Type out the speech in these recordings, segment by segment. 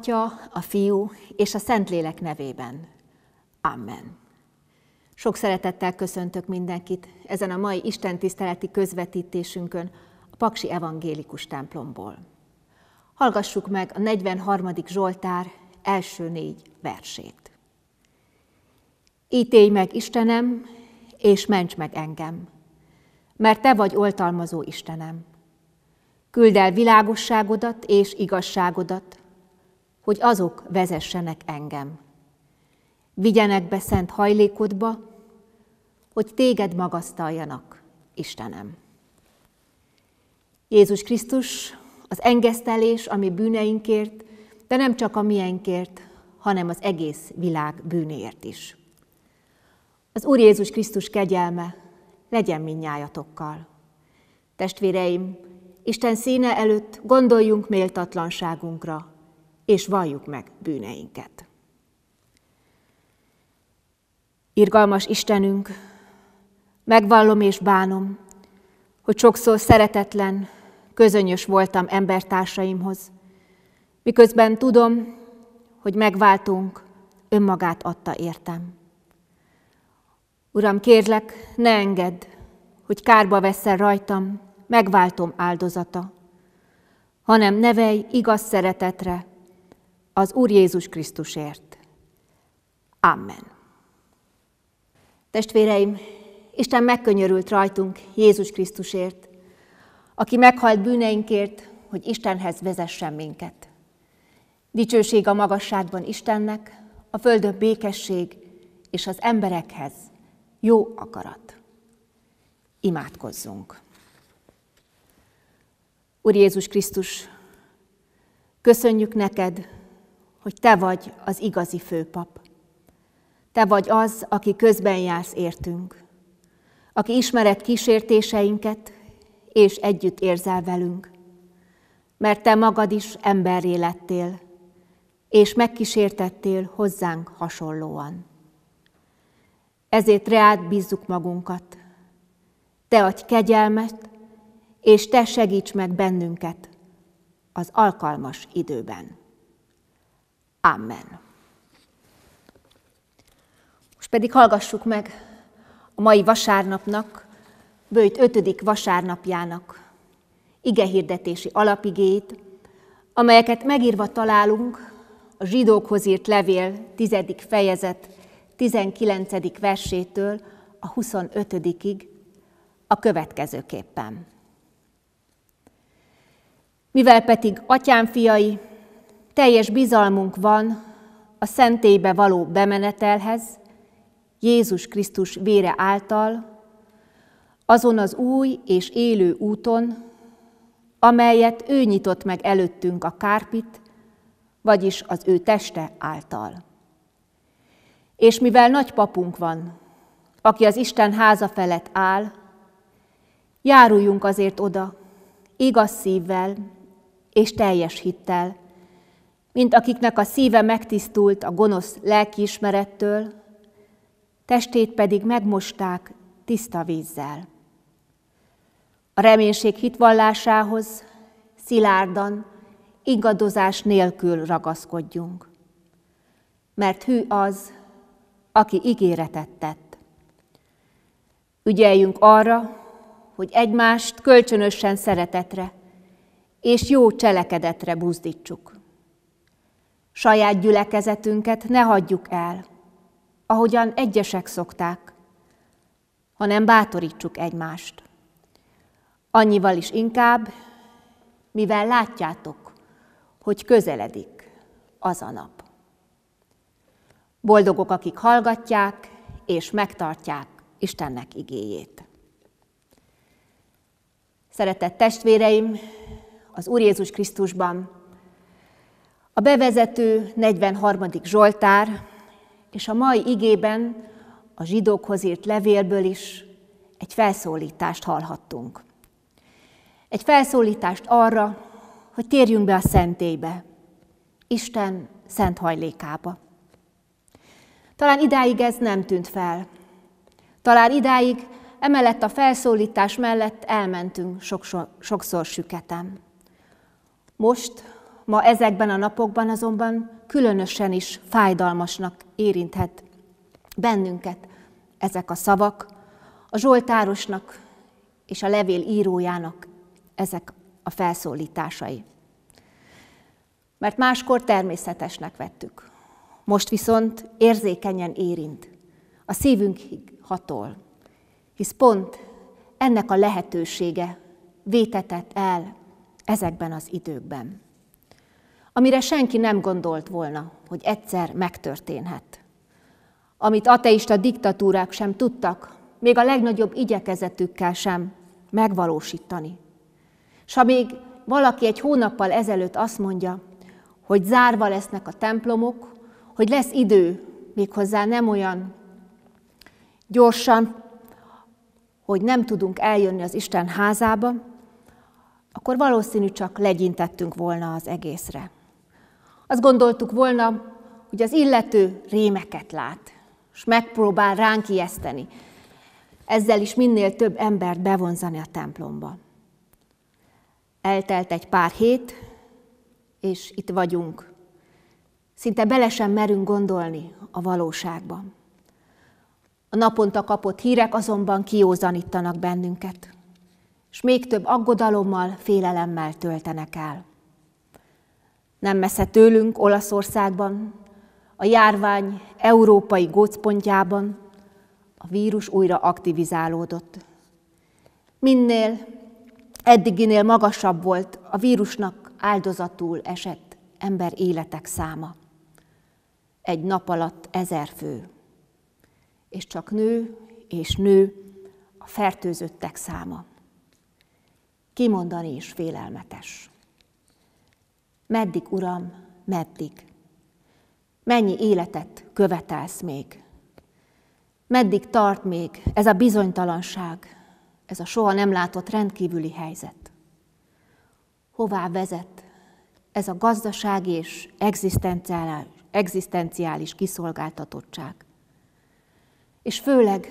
Atya, a Fiú és a Szentlélek nevében. Amen. Sok szeretettel köszöntök mindenkit ezen a mai Isten tiszteleti közvetítésünkön a Paksi Evangélikus templomból. Hallgassuk meg a 43. Zsoltár első négy versét. Ítélj meg, Istenem, és ments meg engem, mert Te vagy oltalmazó Istenem. Küld el világosságodat és igazságodat, hogy azok vezessenek engem. Vigyenek be szent hajlékodba, hogy téged magasztaljanak, Istenem. Jézus Krisztus az engesztelés, ami bűneinkért, de nem csak a miénkért, hanem az egész világ bűnéért is. Az Úr Jézus Krisztus kegyelme legyen minnyájatokkal. Testvéreim, Isten színe előtt gondoljunk méltatlanságunkra, és valljuk meg bűneinket. Irgalmas Istenünk, megvallom és bánom, hogy sokszor szeretetlen, közönyös voltam embertársaimhoz, miközben tudom, hogy megváltunk, önmagát adta értem. Uram, kérlek, ne engedd, hogy kárba veszel rajtam, megváltom áldozata, hanem nevelj igaz szeretetre az Úr Jézus Krisztusért. Amen. Testvéreim, Isten megkönyörült rajtunk Jézus Krisztusért, aki meghalt bűneinkért, hogy Istenhez vezessen minket. Dicsőség a magasságban Istennek, a földön békesség, és az emberekhez jó akarat. Imádkozzunk! Úr Jézus Krisztus, köszönjük neked, hogy te vagy az igazi főpap. Te vagy az, aki közben jársz értünk, aki ismered kísértéseinket, és együtt érzel velünk, mert te magad is emberré lettél, és megkísértettél hozzánk hasonlóan. Ezért reád bízzuk magunkat. Te adj kegyelmet, és Te segíts meg bennünket az alkalmas időben. Amen. Most pedig hallgassuk meg a mai vasárnapnak, bőjt ötödik vasárnapjának igehirdetési alapigét, amelyeket megírva találunk a zsidókhoz írt levél tizedik fejezet 19. versétől a 25-ig a következőképpen. Mivel pedig atyám fiai, teljes bizalmunk van a szentélybe való bemenetelhez, Jézus Krisztus vére által, azon az új és élő úton, amelyet ő nyitott meg előttünk a kárpit, vagyis az ő teste által. És mivel nagy papunk van, aki az Isten háza felett áll, járuljunk azért oda, igaz szívvel és teljes hittel, mint akiknek a szíve megtisztult a gonosz lelkiismerettől, testét pedig megmosták tiszta vízzel. A reménység hitvallásához szilárdan, ingadozás nélkül ragaszkodjunk, mert hű az, aki ígéretet tett. Ügyeljünk arra, hogy egymást kölcsönösen szeretetre és jó cselekedetre buzdítsuk. Saját gyülekezetünket ne hagyjuk el, ahogyan egyesek szokták, hanem bátorítsuk egymást. Annyival is inkább, mivel látjátok, hogy közeledik az a nap. Boldogok, akik hallgatják és megtartják Istennek igéjét. Szeretett testvéreim, az Úr Jézus Krisztusban a bevezető 43. Zsoltár és a mai igében a zsidókhoz írt levélből is egy felszólítást hallhattunk. Egy felszólítást arra, hogy térjünk be a szentélybe, Isten szent hajlékába. Talán idáig ez nem tűnt fel. Talán idáig emellett a felszólítás mellett elmentünk sokszor, sokszor süketem. Most, ma ezekben a napokban azonban különösen is fájdalmasnak érinthet bennünket ezek a szavak, a Zsoltárosnak és a levél írójának ezek a felszólításai. Mert máskor természetesnek vettük, most viszont érzékenyen érint, a szívünkig hatol, hisz pont ennek a lehetősége vétetett el ezekben az időkben, amire senki nem gondolt volna, hogy egyszer megtörténhet. Amit ateista diktatúrák sem tudtak, még a legnagyobb igyekezetükkel sem megvalósítani. És ha még valaki egy hónappal ezelőtt azt mondja, hogy zárva lesznek a templomok, hogy lesz idő, méghozzá nem olyan gyorsan, hogy nem tudunk eljönni az Isten házába, akkor valószínű csak legyintettünk volna az egészre. Azt gondoltuk volna, hogy az illető rémeket lát, és megpróbál ránk ijeszteni. Ezzel is minél több embert bevonzani a templomba. Eltelt egy pár hét, és itt vagyunk. Szinte bele sem merünk gondolni a valóságban. A naponta kapott hírek azonban kiózanítanak bennünket, és még több aggodalommal, félelemmel töltenek el. Nem messze tőlünk, Olaszországban, a járvány európai gócpontjában a vírus újra aktivizálódott. Minél eddiginél magasabb volt a vírusnak áldozatul esett ember életek száma. Egy nap alatt ezer fő és csak nő és nő a fertőzöttek száma. Kimondani is félelmetes. Meddig, Uram, meddig? Mennyi életet követelsz még? Meddig tart még ez a bizonytalanság, ez a soha nem látott rendkívüli helyzet? Hová vezet ez a gazdaság és egzisztenciális, egzisztenciális kiszolgáltatottság? És főleg,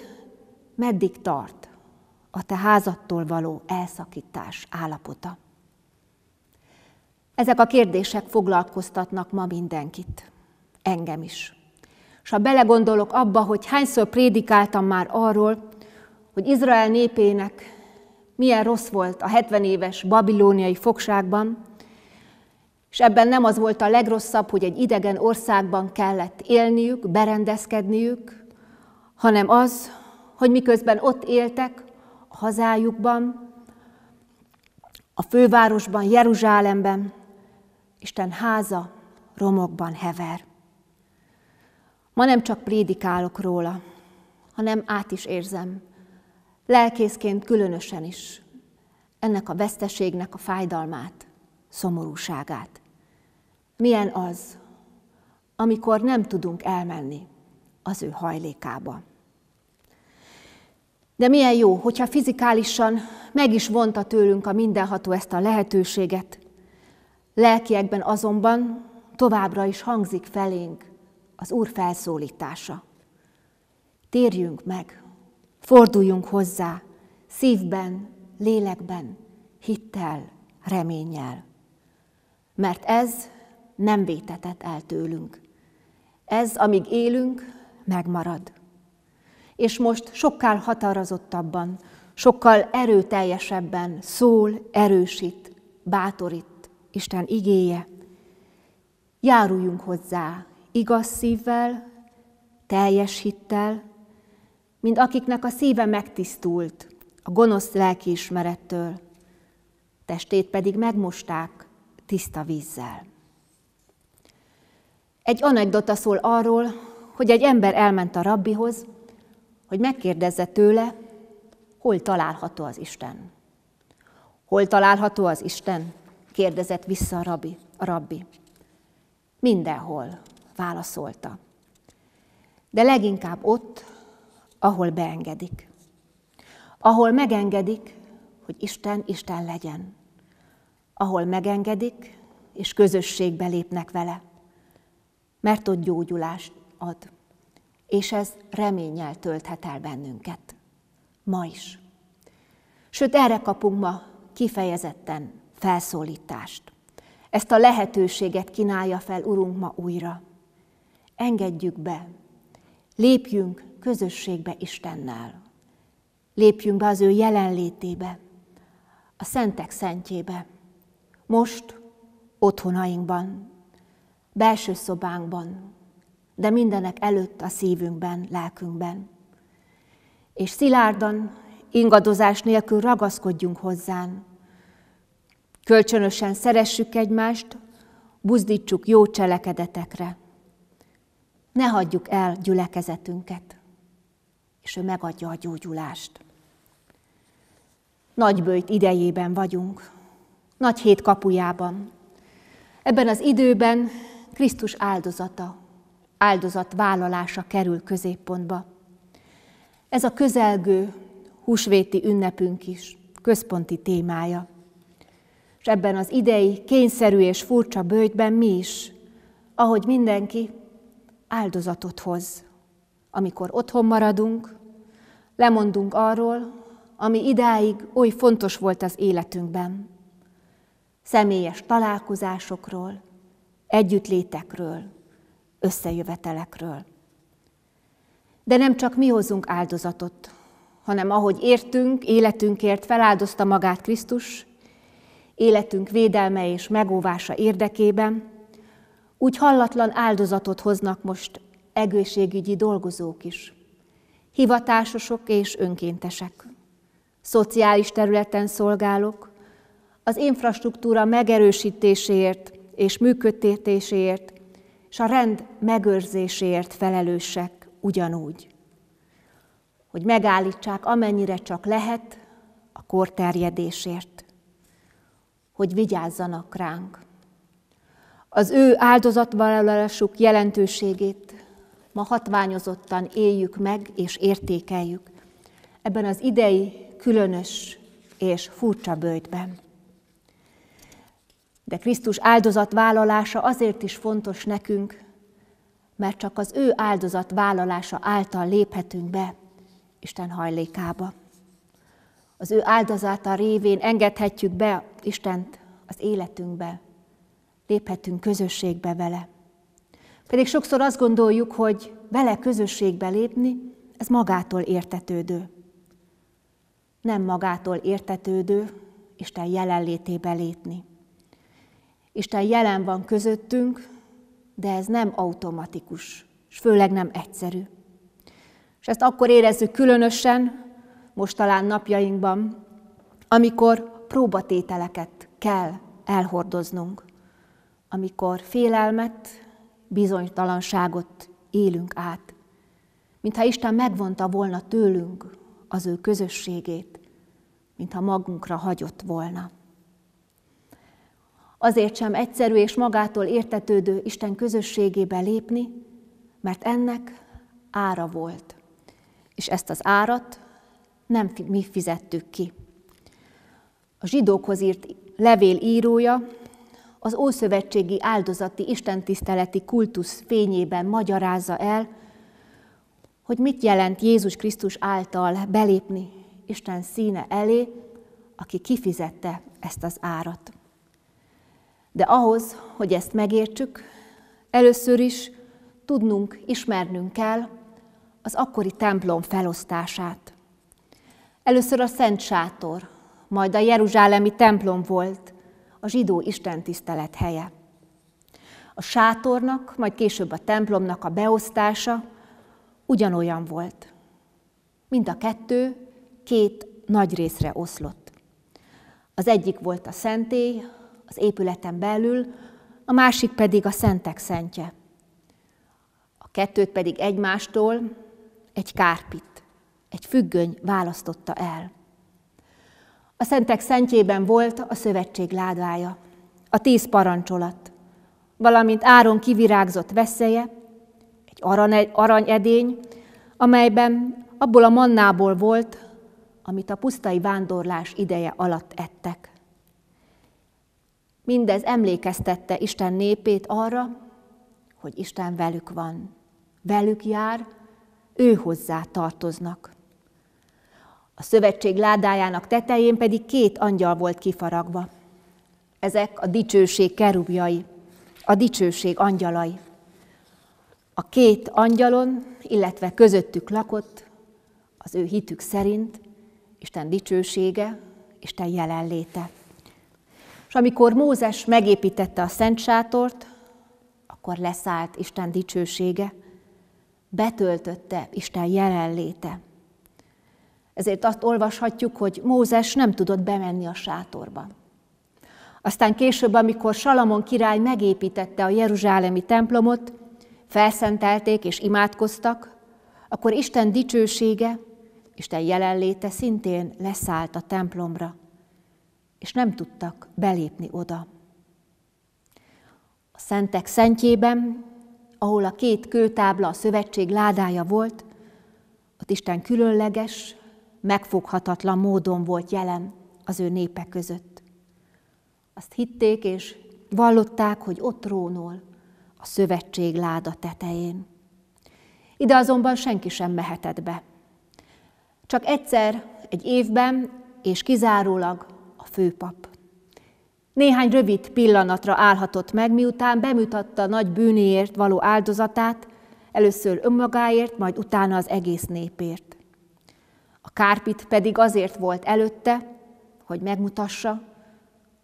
meddig tart a te házattól való elszakítás állapota? Ezek a kérdések foglalkoztatnak ma mindenkit, engem is. És ha belegondolok abba, hogy hányszor prédikáltam már arról, hogy Izrael népének milyen rossz volt a 70 éves babilóniai fogságban, és ebben nem az volt a legrosszabb, hogy egy idegen országban kellett élniük, berendezkedniük, hanem az, hogy miközben ott éltek, a hazájukban, a fővárosban, Jeruzsálemben, Isten háza romokban hever. Ma nem csak prédikálok róla, hanem át is érzem, lelkészként különösen is, ennek a veszteségnek a fájdalmát, szomorúságát. Milyen az, amikor nem tudunk elmenni az ő hajlékába. De milyen jó, hogyha fizikálisan meg is vonta tőlünk a mindenható ezt a lehetőséget, lelkiekben azonban továbbra is hangzik felénk az Úr felszólítása. Térjünk meg, forduljunk hozzá, szívben, lélekben, hittel, reménnyel. Mert ez nem vétetett el tőlünk. Ez, amíg élünk, megmarad és most sokkal határozottabban, sokkal erőteljesebben szól, erősít, bátorít Isten igéje. Járuljunk hozzá igaz szívvel, teljes hittel, mint akiknek a szíve megtisztult a gonosz lelkiismerettől, testét pedig megmosták tiszta vízzel. Egy anekdota szól arról, hogy egy ember elment a rabbihoz, hogy megkérdezze tőle, hol található az Isten. Hol található az Isten? Kérdezett vissza a rabbi. A rabbi. Mindenhol, válaszolta. De leginkább ott, ahol beengedik. Ahol megengedik, hogy Isten Isten legyen. Ahol megengedik, és közösségbe lépnek vele. Mert ott gyógyulást ad és ez reménnyel tölthet el bennünket. Ma is. Sőt, erre kapunk ma kifejezetten felszólítást. Ezt a lehetőséget kínálja fel Urunk ma újra. Engedjük be, lépjünk közösségbe Istennel. Lépjünk be az ő jelenlétébe, a szentek szentjébe. Most otthonainkban, belső szobánkban, de mindenek előtt a szívünkben, lelkünkben. És szilárdan, ingadozás nélkül ragaszkodjunk hozzán. Kölcsönösen szeressük egymást, buzdítsuk jó cselekedetekre. Ne hagyjuk el gyülekezetünket, és ő megadja a gyógyulást. Nagybőjt idejében vagyunk, nagy hét kapujában. Ebben az időben Krisztus áldozata, áldozat vállalása kerül középpontba. Ez a közelgő húsvéti ünnepünk is központi témája. És ebben az idei kényszerű és furcsa bőjtben mi is, ahogy mindenki, áldozatot hoz, amikor otthon maradunk, lemondunk arról, ami idáig oly fontos volt az életünkben. Személyes találkozásokról, együttlétekről, összejövetelekről. De nem csak mi hozunk áldozatot, hanem ahogy értünk, életünkért feláldozta magát Krisztus, életünk védelme és megóvása érdekében, úgy hallatlan áldozatot hoznak most egészségügyi dolgozók is, hivatásosok és önkéntesek, szociális területen szolgálók, az infrastruktúra megerősítéséért és működtetéséért, és a rend megőrzéséért felelősek ugyanúgy. Hogy megállítsák amennyire csak lehet a korterjedésért, hogy vigyázzanak ránk. Az ő áldozatvállalásuk jelentőségét ma hatványozottan éljük meg és értékeljük ebben az idei különös és furcsa bőjtben. De Krisztus áldozatvállalása azért is fontos nekünk, mert csak az ő áldozatvállalása által léphetünk be Isten hajlékába. Az ő áldozata révén engedhetjük be Istent az életünkbe, léphetünk közösségbe vele. Pedig sokszor azt gondoljuk, hogy vele közösségbe lépni, ez magától értetődő. Nem magától értetődő, Isten jelenlétébe lépni. Isten jelen van közöttünk, de ez nem automatikus, és főleg nem egyszerű. És ezt akkor érezzük különösen, most talán napjainkban, amikor próbatételeket kell elhordoznunk, amikor félelmet, bizonytalanságot élünk át, mintha Isten megvonta volna tőlünk az ő közösségét, mintha magunkra hagyott volna. Azért sem egyszerű és magától értetődő Isten közösségébe lépni, mert ennek ára volt. És ezt az árat nem mi fizettük ki. A zsidókhoz írt levél írója az ószövetségi áldozati istentiszteleti kultusz fényében magyarázza el, hogy mit jelent Jézus Krisztus által belépni Isten színe elé, aki kifizette ezt az árat. De ahhoz, hogy ezt megértsük, először is tudnunk, ismernünk kell az akkori templom felosztását. Először a Szent Sátor, majd a Jeruzsálemi templom volt a zsidó istentisztelet helye. A sátornak, majd később a templomnak a beosztása ugyanolyan volt. Mind a kettő két nagy részre oszlott. Az egyik volt a szentély, az épületen belül, a másik pedig a szentek szentje. A kettőt pedig egymástól egy kárpit, egy függöny választotta el. A szentek szentjében volt a szövetség ládája, a tíz parancsolat, valamint Áron kivirágzott veszeje, egy aranyedény, amelyben abból a mannából volt, amit a pusztai vándorlás ideje alatt ettek. Mindez emlékeztette Isten népét arra, hogy Isten velük van, velük jár, ő hozzá tartoznak. A szövetség ládájának tetején pedig két angyal volt kifaragva. Ezek a dicsőség kerubjai, a dicsőség angyalai. A két angyalon, illetve közöttük lakott, az ő hitük szerint Isten dicsősége, Isten jelenléte. És amikor Mózes megépítette a Szent Sátort, akkor leszállt Isten dicsősége, betöltötte Isten jelenléte. Ezért azt olvashatjuk, hogy Mózes nem tudott bemenni a sátorba. Aztán később, amikor Salamon király megépítette a Jeruzsálemi templomot, felszentelték és imádkoztak, akkor Isten dicsősége, Isten jelenléte szintén leszállt a templomra, és nem tudtak belépni oda. A szentek szentjében, ahol a két kőtábla a szövetség ládája volt, ott Isten különleges, megfoghatatlan módon volt jelen az ő népe között. Azt hitték és vallották, hogy ott trónol a szövetség láda tetején. Ide azonban senki sem mehetett be. Csak egyszer egy évben, és kizárólag a főpap. Néhány rövid pillanatra állhatott meg, miután bemutatta nagy bűnéért való áldozatát, először önmagáért, majd utána az egész népért. Kárpit pedig azért volt előtte, hogy megmutassa,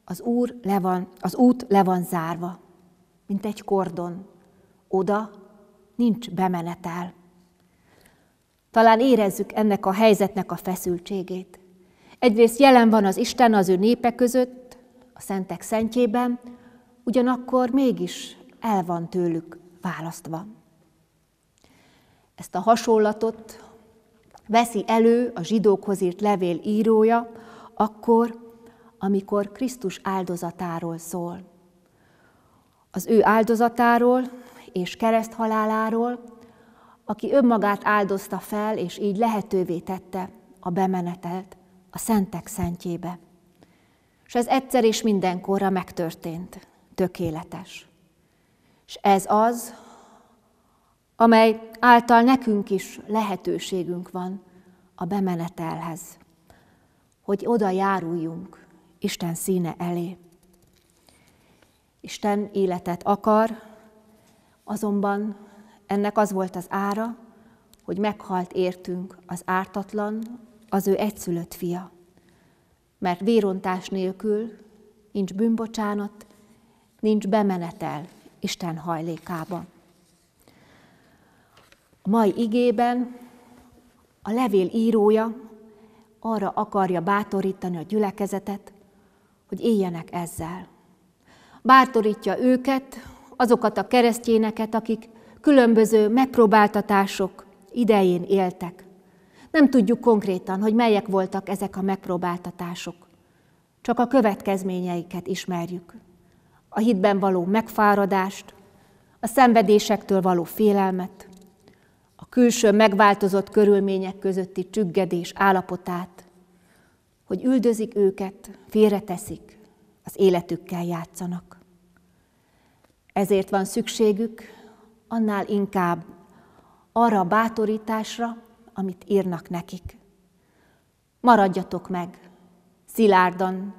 az, úr le van, az út le van zárva, mint egy kordon. Oda nincs bemenetel. Talán érezzük ennek a helyzetnek a feszültségét. Egyrészt jelen van az Isten az ő népe között, a szentek szentjében, ugyanakkor mégis el van tőlük választva. Ezt a hasonlatot veszi elő a zsidókhoz írt levél írója, akkor, amikor Krisztus áldozatáról szól. Az ő áldozatáról és kereszthaláláról, aki önmagát áldozta fel, és így lehetővé tette a bemenetelt a szentek szentjébe. És ez egyszer és mindenkorra megtörtént, tökéletes. És ez az, amely által nekünk is lehetőségünk van a bemenetelhez, hogy oda járuljunk Isten színe elé. Isten életet akar, azonban ennek az volt az ára, hogy meghalt értünk az ártatlan, az ő egyszülött fia. Mert vérontás nélkül nincs bűnbocsánat, nincs bemenetel Isten hajlékába. A mai igében a levél írója arra akarja bátorítani a gyülekezetet, hogy éljenek ezzel. Bátorítja őket, azokat a keresztjéneket, akik különböző megpróbáltatások idején éltek. Nem tudjuk konkrétan, hogy melyek voltak ezek a megpróbáltatások. Csak a következményeiket ismerjük. A hitben való megfáradást, a szenvedésektől való félelmet, külső megváltozott körülmények közötti csüggedés állapotát, hogy üldözik őket, félreteszik, az életükkel játszanak. Ezért van szükségük annál inkább arra a bátorításra, amit írnak nekik. Maradjatok meg, szilárdan,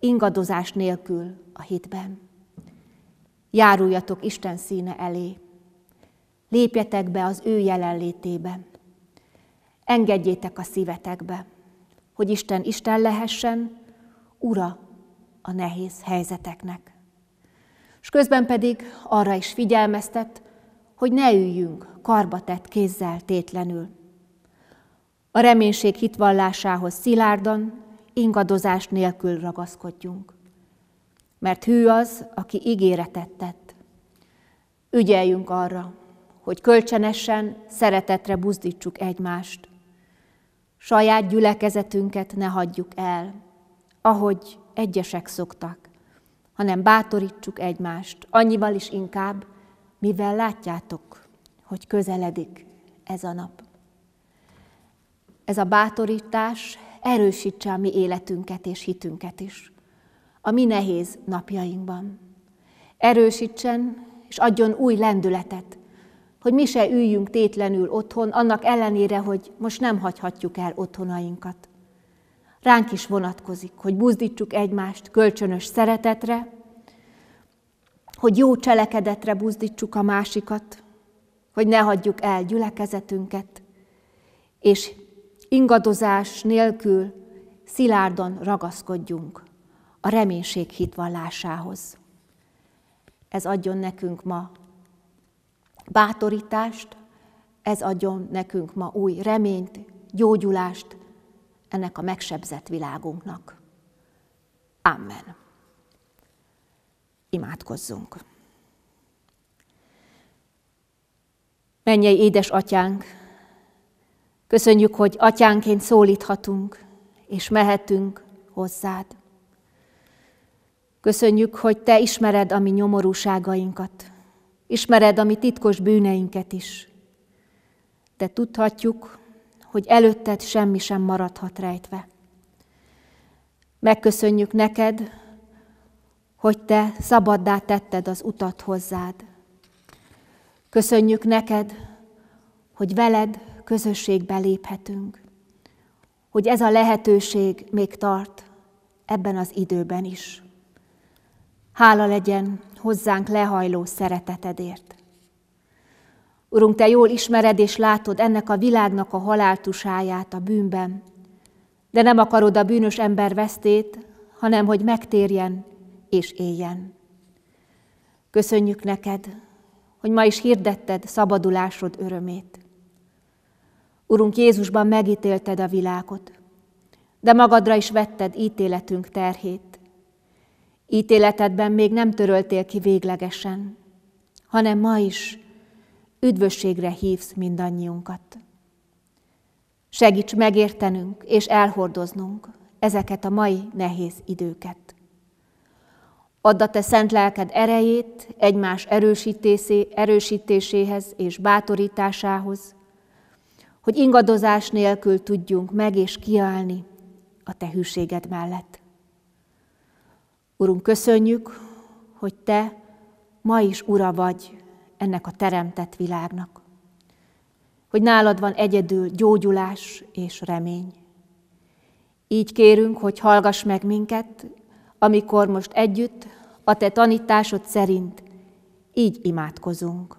ingadozás nélkül a hitben. Járuljatok Isten színe elé, lépjetek be az ő jelenlétébe, engedjétek a szívetekbe, hogy Isten Isten lehessen, ura a nehéz helyzeteknek. És közben pedig arra is figyelmeztet, hogy ne üljünk karbatett kézzel tétlenül. A reménység hitvallásához szilárdan, ingadozás nélkül ragaszkodjunk. Mert hű az, aki ígéretet tett. Ügyeljünk arra, hogy kölcsenesen, szeretetre buzdítsuk egymást. Saját gyülekezetünket ne hagyjuk el, ahogy egyesek szoktak, hanem bátorítsuk egymást, annyival is inkább, mivel látjátok, hogy közeledik ez a nap. Ez a bátorítás erősítse a mi életünket és hitünket is, a mi nehéz napjainkban. Erősítsen és adjon új lendületet, hogy mi se üljünk tétlenül otthon, annak ellenére, hogy most nem hagyhatjuk el otthonainkat. Ránk is vonatkozik, hogy buzdítsuk egymást kölcsönös szeretetre, hogy jó cselekedetre buzdítsuk a másikat, hogy ne hagyjuk el gyülekezetünket, és ingadozás nélkül szilárdan ragaszkodjunk a reménység hitvallásához. Ez adjon nekünk ma bátorítást, ez adjon nekünk ma új reményt, gyógyulást ennek a megsebzett világunknak. Amen. Imádkozzunk. Mennyei édes atyánk, köszönjük, hogy atyánként szólíthatunk, és mehetünk hozzád. Köszönjük, hogy Te ismered a mi nyomorúságainkat, ismered a mi titkos bűneinket is. De tudhatjuk, hogy előtted semmi sem maradhat rejtve. Megköszönjük neked, hogy Te szabaddá tetted az utat hozzád. Köszönjük neked, hogy veled közösségbe léphetünk, hogy ez a lehetőség még tart ebben az időben is. Hála legyen hozzánk lehajló szeretetedért. Urunk, Te jól ismered és látod ennek a világnak a haláltusáját a bűnben, de nem akarod a bűnös ember vesztét, hanem hogy megtérjen és éljen. Köszönjük neked, hogy ma is hirdetted szabadulásod örömét. Urunk, Jézusban megítélted a világot, de magadra is vetted ítéletünk terhét. Ítéletedben még nem töröltél ki véglegesen, hanem ma is üdvösségre hívsz mindannyiunkat. Segíts megértenünk és elhordoznunk ezeket a mai nehéz időket. Add a te szent lelked erejét egymás erősítéséhez és bátorításához, hogy ingadozás nélkül tudjunk meg és kiállni a te hűséged mellett. Urunk, köszönjük, hogy te ma is ura vagy ennek a teremtett világnak, hogy nálad van egyedül gyógyulás és remény. Így kérünk, hogy hallgass meg minket, amikor most együtt a te tanításod szerint így imádkozunk.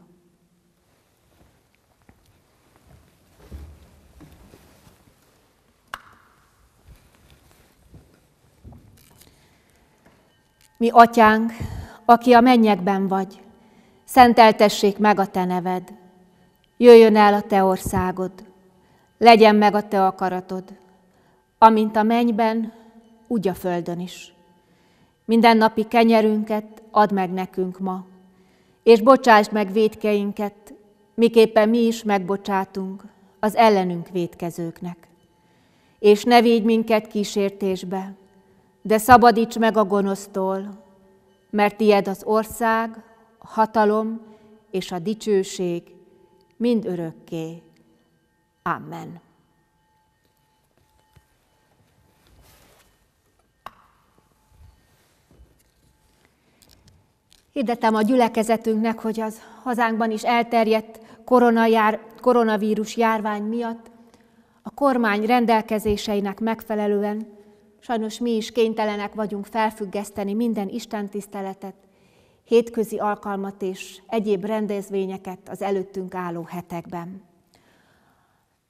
Mi atyánk, aki a mennyekben vagy, szenteltessék meg a te neved, jöjjön el a te országod, legyen meg a te akaratod, amint a mennyben, úgy a földön is. Minden napi kenyerünket add meg nekünk ma, és bocsásd meg védkeinket, miképpen mi is megbocsátunk az ellenünk védkezőknek. És ne védj minket kísértésbe, de szabadíts meg a gonosztól, mert tied az ország, a hatalom és a dicsőség mind örökké. Amen. Hirdetem a gyülekezetünknek, hogy az hazánkban is elterjedt koronajár, koronavírus járvány miatt a kormány rendelkezéseinek megfelelően sajnos mi is kénytelenek vagyunk felfüggeszteni minden istentiszteletet, hétközi alkalmat és egyéb rendezvényeket az előttünk álló hetekben.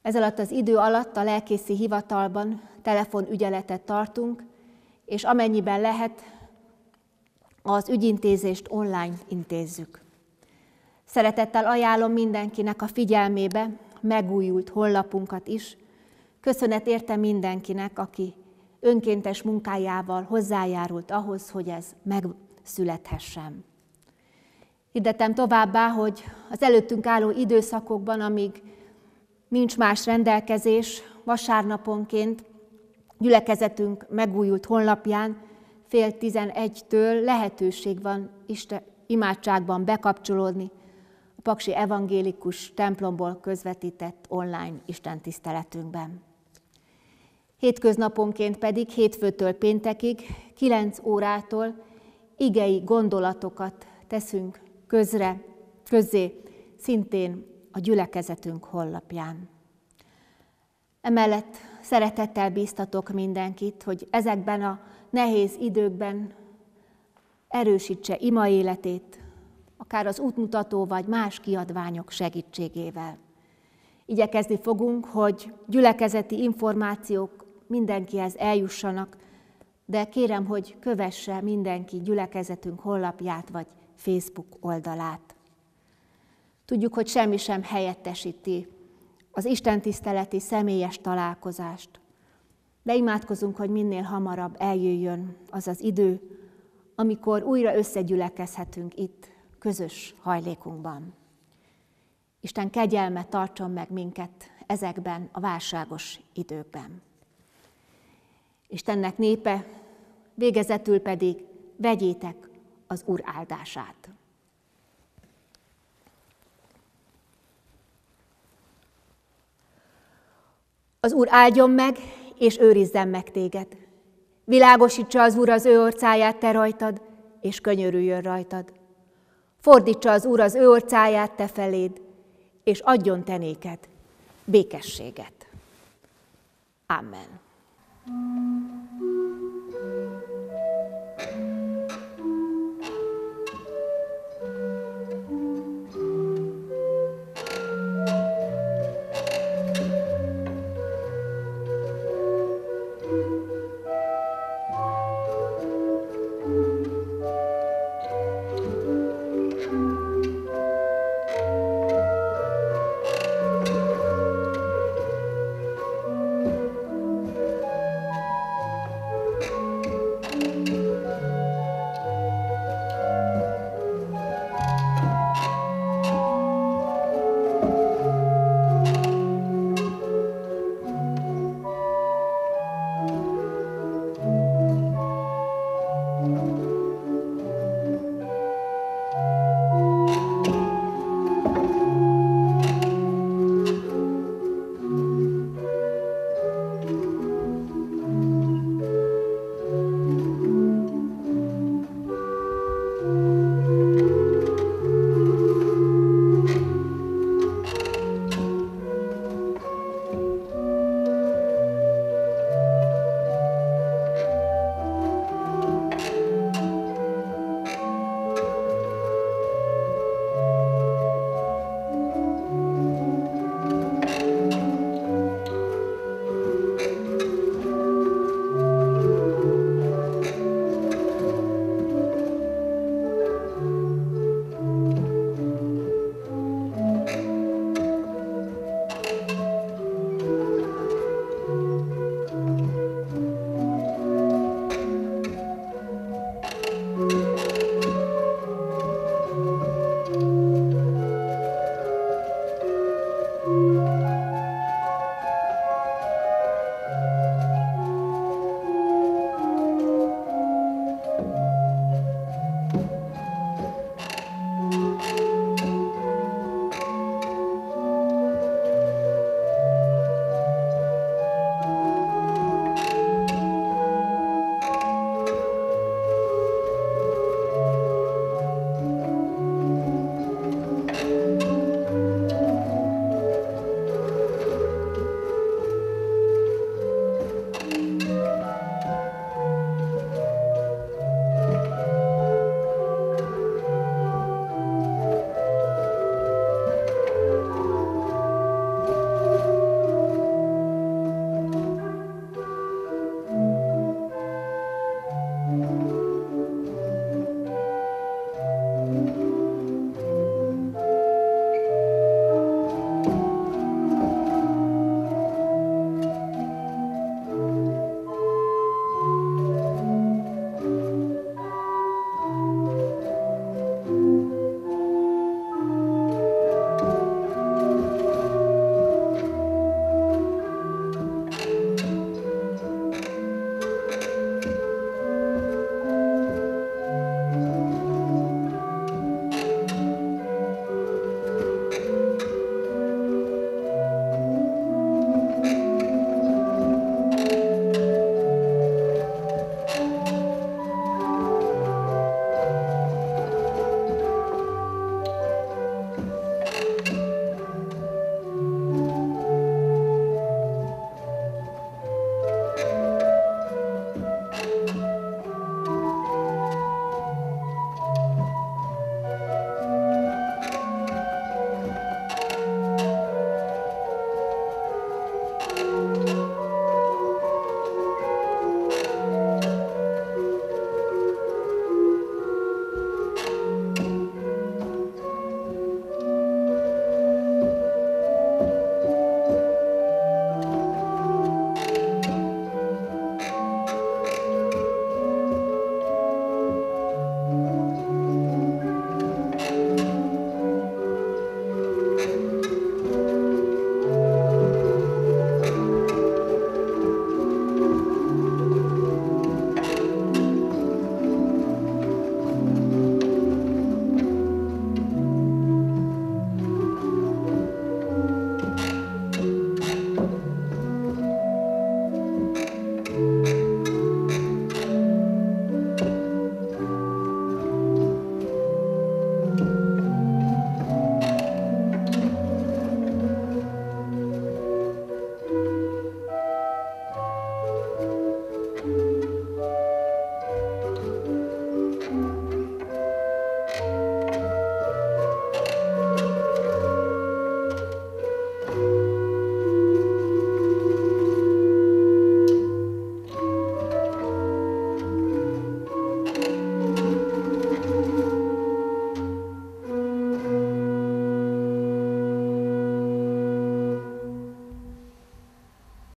Ez alatt az idő alatt a lelkészi hivatalban telefonügyeletet tartunk, és amennyiben lehet, az ügyintézést online intézzük. Szeretettel ajánlom mindenkinek a figyelmébe megújult honlapunkat is. Köszönet érte mindenkinek, aki önkéntes munkájával hozzájárult ahhoz, hogy ez megszülethessen. Hirdetem továbbá, hogy az előttünk álló időszakokban, amíg nincs más rendelkezés, vasárnaponként gyülekezetünk megújult honlapján fél tizenegytől lehetőség van Isten imádságban bekapcsolódni a Paksi Evangélikus templomból közvetített online istentiszteletünkben. Hétköznaponként pedig hétfőtől péntekig, 9 órától igei gondolatokat teszünk közre, közzé, szintén a gyülekezetünk hollapján. Emellett szeretettel bíztatok mindenkit, hogy ezekben a nehéz időkben erősítse ima életét, akár az útmutató vagy más kiadványok segítségével. Igyekezni fogunk, hogy gyülekezeti információk mindenkihez eljussanak, de kérem, hogy kövesse mindenki gyülekezetünk honlapját vagy Facebook oldalát. Tudjuk, hogy semmi sem helyettesíti az Isten tiszteleti személyes találkozást, de imádkozunk, hogy minél hamarabb eljöjjön az az idő, amikor újra összegyülekezhetünk itt, közös hajlékunkban. Isten kegyelme tartson meg minket ezekben a válságos időkben. Istennek népe, végezetül pedig vegyétek az Úr áldását. Az Úr áldjon meg, és őrizzen meg téged. Világosítsa az Úr az ő orcáját te rajtad, és könyörüljön rajtad. Fordítsa az Úr az ő orcáját te feléd, és adjon te néked békességet. Amen. うん。